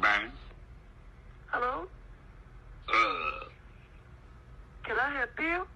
Bang. Hello? Uh, Can I help you?